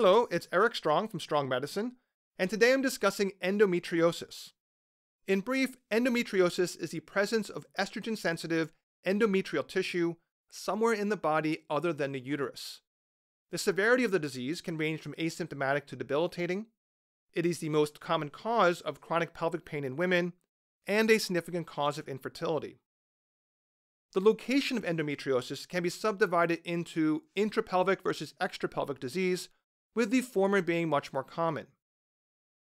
Hello, it's Eric Strong from Strong Medicine, and today I'm discussing endometriosis. In brief, endometriosis is the presence of estrogen sensitive endometrial tissue somewhere in the body other than the uterus. The severity of the disease can range from asymptomatic to debilitating. It is the most common cause of chronic pelvic pain in women and a significant cause of infertility. The location of endometriosis can be subdivided into intrapelvic versus extrapelvic disease, with the former being much more common.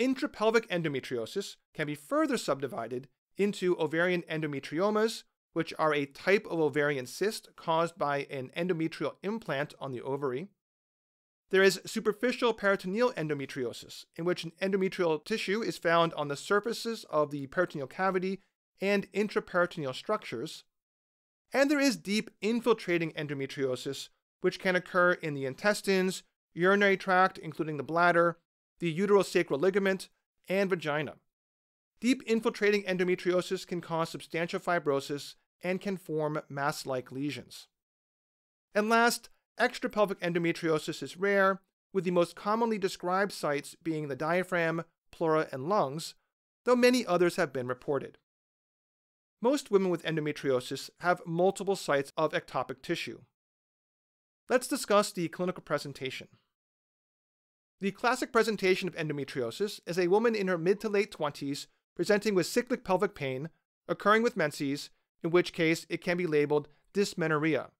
Intrapelvic endometriosis can be further subdivided into ovarian endometriomas, which are a type of ovarian cyst caused by an endometrial implant on the ovary. There is superficial peritoneal endometriosis, in which an endometrial tissue is found on the surfaces of the peritoneal cavity and intraperitoneal structures. And there is deep infiltrating endometriosis, which can occur in the intestines, urinary tract, including the bladder, the uterosacral ligament, and vagina. Deep infiltrating endometriosis can cause substantial fibrosis and can form mass like lesions. And last, extrapelvic endometriosis is rare, with the most commonly described sites being the diaphragm, pleura, and lungs, though many others have been reported. Most women with endometriosis have multiple sites of ectopic tissue. Let's discuss the clinical presentation. The classic presentation of endometriosis is a woman in her mid to late 20s presenting with cyclic pelvic pain occurring with menses in which case it can be labeled dysmenorrhea.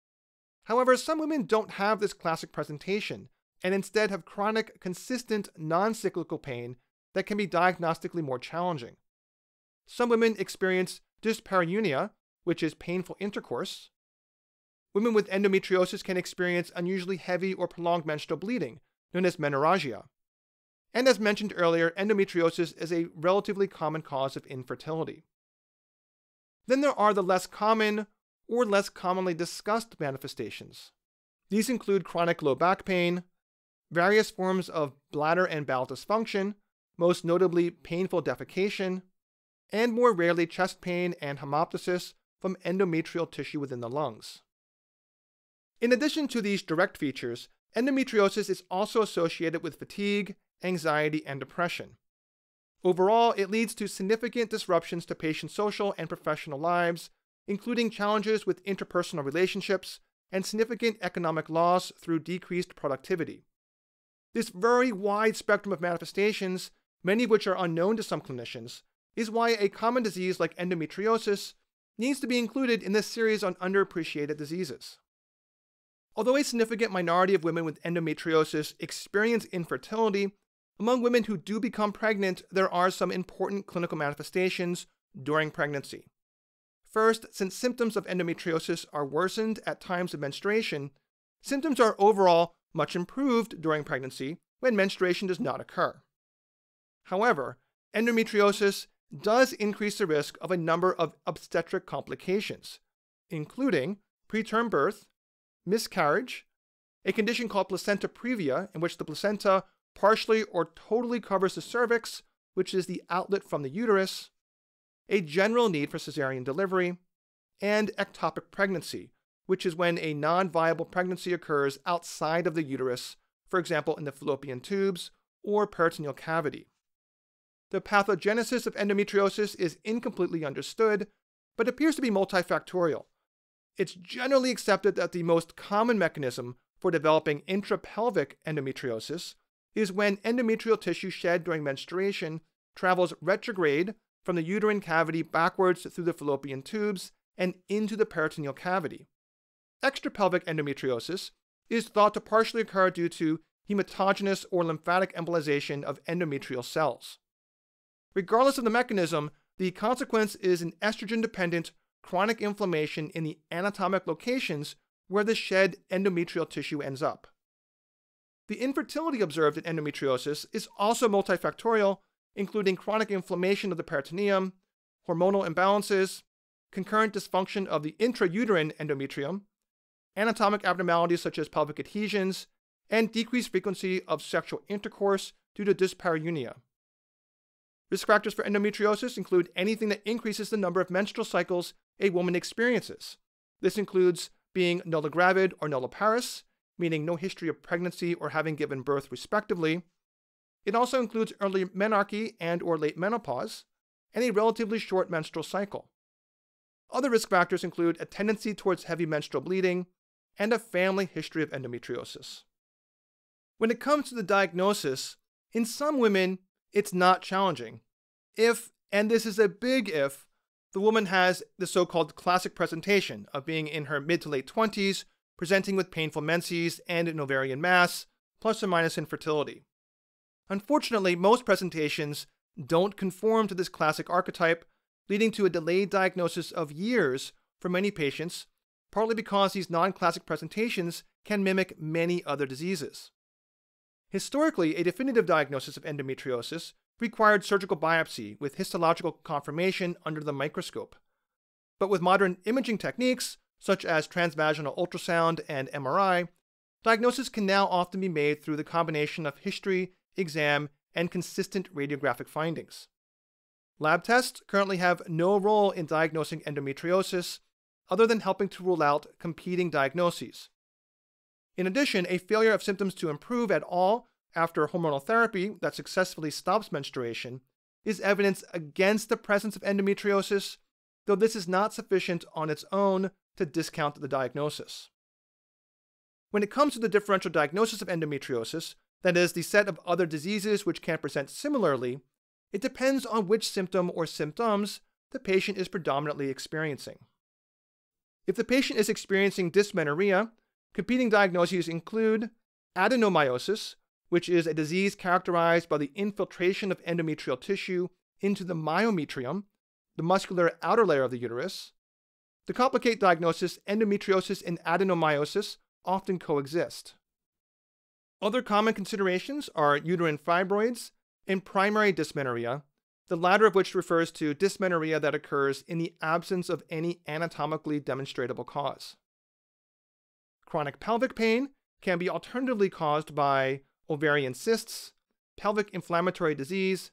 However, some women don't have this classic presentation and instead have chronic, consistent, non cyclical pain that can be diagnostically more challenging. Some women experience dyspareunia, which is painful intercourse. Women with endometriosis can experience unusually heavy or prolonged menstrual bleeding, known as menorrhagia. And as mentioned earlier, endometriosis is a relatively common cause of infertility. Then there are the less common or less commonly discussed manifestations. These include chronic low back pain, various forms of bladder and bowel dysfunction, most notably painful defecation, and more rarely chest pain and hemoptysis from endometrial tissue within the lungs. In addition to these direct features, endometriosis is also associated with fatigue, anxiety, and depression. Overall, it leads to significant disruptions to patients' social and professional lives, including challenges with interpersonal relationships and significant economic loss through decreased productivity. This very wide spectrum of manifestations, many of which are unknown to some clinicians, is why a common disease like endometriosis needs to be included in this series on underappreciated diseases. Although a significant minority of women with endometriosis experience infertility, among women who do become pregnant, there are some important clinical manifestations during pregnancy. First, since symptoms of endometriosis are worsened at times of menstruation, symptoms are overall much improved during pregnancy when menstruation does not occur. However, endometriosis does increase the risk of a number of obstetric complications, including preterm birth, miscarriage, a condition called placenta previa, in which the placenta partially or totally covers the cervix, which is the outlet from the uterus, a general need for cesarean delivery, and ectopic pregnancy, which is when a non viable pregnancy occurs outside of the uterus, for example, in the fallopian tubes or peritoneal cavity. The pathogenesis of endometriosis is incompletely understood, but appears to be multifactorial. It's generally accepted that the most common mechanism for developing intrapelvic endometriosis is when endometrial tissue shed during menstruation travels retrograde from the uterine cavity backwards through the fallopian tubes and into the peritoneal cavity. Extrapelvic endometriosis is thought to partially occur due to hematogenous or lymphatic embolization of endometrial cells. Regardless of the mechanism, the consequence is an estrogen dependent chronic inflammation in the anatomic locations where the shed endometrial tissue ends up. The infertility observed in endometriosis is also multifactorial, including chronic inflammation of the peritoneum, hormonal imbalances, concurrent dysfunction of the intrauterine endometrium, anatomic abnormalities such as pelvic adhesions, and decreased frequency of sexual intercourse due to dyspareunia. Risk factors for endometriosis include anything that increases the number of menstrual cycles a woman experiences. This includes being nulligravid or nulliparous, meaning no history of pregnancy or having given birth respectively. It also includes early menarche and or late menopause, and a relatively short menstrual cycle. Other risk factors include a tendency towards heavy menstrual bleeding and a family history of endometriosis. When it comes to the diagnosis, in some women, it's not challenging. If, and this is a big if, the woman has the so called classic presentation of being in her mid to late 20s, presenting with painful menses and an ovarian mass, plus or minus infertility. Unfortunately, most presentations don't conform to this classic archetype, leading to a delayed diagnosis of years for many patients, partly because these non classic presentations can mimic many other diseases. Historically, a definitive diagnosis of endometriosis required surgical biopsy with histological confirmation under the microscope. But with modern imaging techniques, such as transvaginal ultrasound and MRI, diagnosis can now often be made through the combination of history, exam, and consistent radiographic findings. Lab tests currently have no role in diagnosing endometriosis other than helping to rule out competing diagnoses. In addition, a failure of symptoms to improve at all after hormonal therapy that successfully stops menstruation is evidence against the presence of endometriosis, though this is not sufficient on its own to discount the diagnosis. When it comes to the differential diagnosis of endometriosis, that is, the set of other diseases which can present similarly, it depends on which symptom or symptoms the patient is predominantly experiencing. If the patient is experiencing dysmenorrhea, competing diagnoses include adenomyosis, which is a disease characterized by the infiltration of endometrial tissue into the myometrium, the muscular outer layer of the uterus. To complicate diagnosis, endometriosis and adenomyosis often coexist. Other common considerations are uterine fibroids and primary dysmenorrhea, the latter of which refers to dysmenorrhea that occurs in the absence of any anatomically demonstrable cause. Chronic pelvic pain can be alternatively caused by ovarian cysts, pelvic inflammatory disease,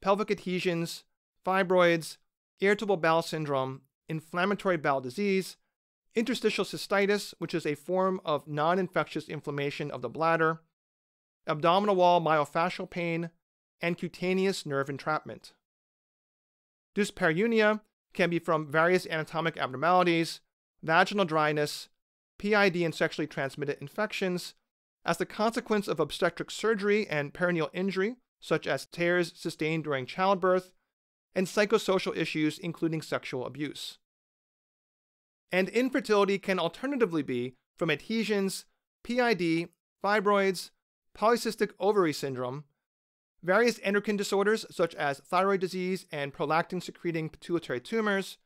pelvic adhesions, fibroids, irritable bowel syndrome, inflammatory bowel disease, interstitial cystitis, which is a form of non infectious inflammation of the bladder, abdominal wall myofascial pain, and cutaneous nerve entrapment. Dyspareunia can be from various anatomic abnormalities, vaginal dryness, PID and sexually transmitted infections, as the consequence of obstetric surgery and perineal injury, such as tears sustained during childbirth, and psychosocial issues, including sexual abuse. And infertility can alternatively be from adhesions, PID, fibroids, polycystic ovary syndrome, various endocrine disorders such as thyroid disease and prolactin secreting pituitary tumors,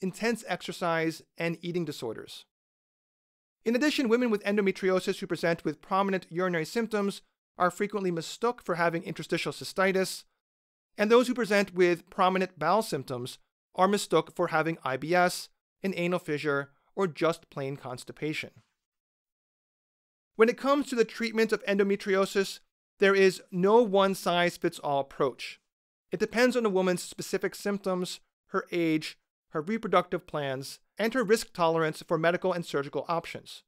intense exercise, and eating disorders. In addition, women with endometriosis who present with prominent urinary symptoms are frequently mistook for having interstitial cystitis, and those who present with prominent bowel symptoms are mistook for having IBS, an anal fissure, or just plain constipation. When it comes to the treatment of endometriosis, there is no one size fits all approach. It depends on a woman's specific symptoms, her age, her reproductive plans, and her risk tolerance for medical and surgical options.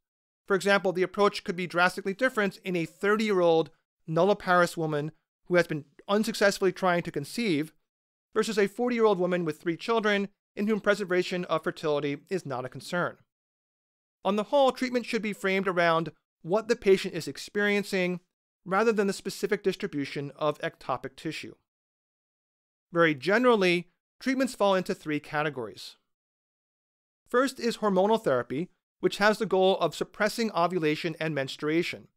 For example, the approach could be drastically different in a 30 year old nulliparous woman who has been unsuccessfully trying to conceive versus a 40 year old woman with three children in whom preservation of fertility is not a concern. On the whole, treatment should be framed around what the patient is experiencing rather than the specific distribution of ectopic tissue. Very generally, treatments fall into three categories. First is hormonal therapy, which has the goal of suppressing ovulation and menstruation.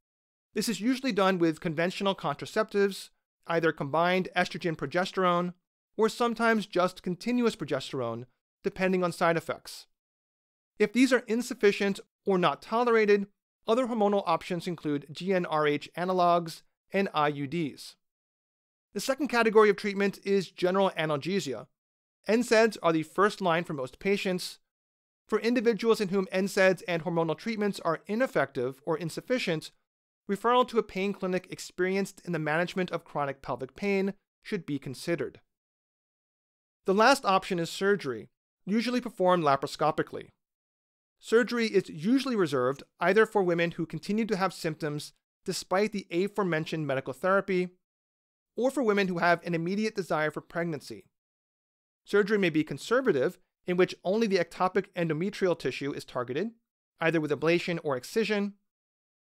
This is usually done with conventional contraceptives, either combined estrogen progesterone, or sometimes just continuous progesterone, depending on side effects. If these are insufficient or not tolerated, other hormonal options include GnRH analogs and IUDs. The second category of treatment is general analgesia, NSAIDs are the first line for most patients. For individuals in whom NSAIDs and hormonal treatments are ineffective or insufficient, referral to a pain clinic experienced in the management of chronic pelvic pain should be considered. The last option is surgery, usually performed laparoscopically. surgery is usually reserved either for women who continue to have symptoms despite the aforementioned medical therapy, or for women who have an immediate desire for pregnancy. Surgery may be conservative, in which only the ectopic endometrial tissue is targeted, either with ablation or excision,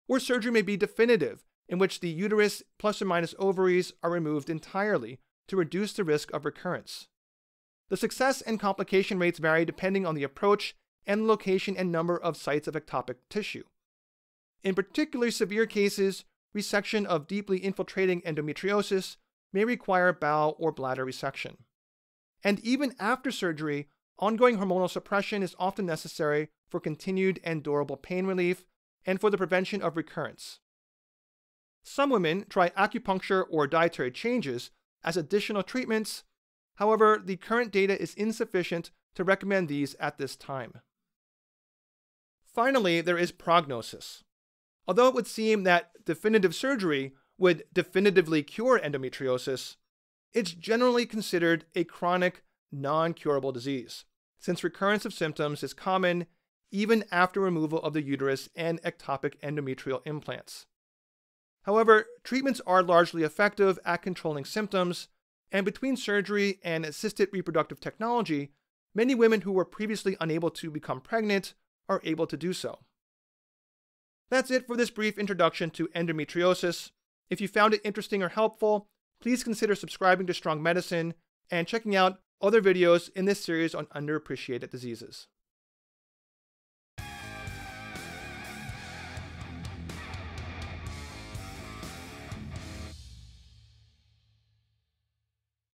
or surgery may be definitive, in which the uterus plus or minus ovaries are removed entirely to reduce the risk of recurrence. The success and complication rates vary depending on the approach and location and number of sites of ectopic tissue. In particularly severe cases, resection of deeply infiltrating endometriosis may require bowel or bladder resection. And even after surgery, ongoing hormonal suppression is often necessary for continued and durable pain relief and for the prevention of recurrence. Some women try acupuncture or dietary changes as additional treatments. However, the current data is insufficient to recommend these at this time. Finally, there is prognosis. Although it would seem that definitive surgery would definitively cure endometriosis, it's generally considered a chronic, non curable disease, since recurrence of symptoms is common even after removal of the uterus and ectopic endometrial implants. However, treatments are largely effective at controlling symptoms, and between surgery and assisted reproductive technology, many women who were previously unable to become pregnant are able to do so. That's it for this brief introduction to endometriosis. If you found it interesting or helpful, please consider subscribing to Strong Medicine and checking out other videos in this series on underappreciated diseases.